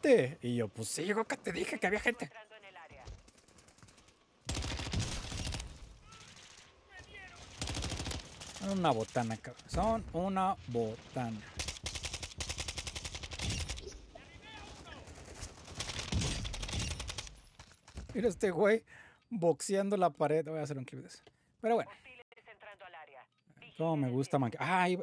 gente. Y yo, pues sí, yo que te dije que había gente. Son una botana, cabrón. Son una botana. Mira este güey boxeando la pared. Voy a hacer un clip de eso. Pero bueno, Hostiles me gusta man. Ah, ahí,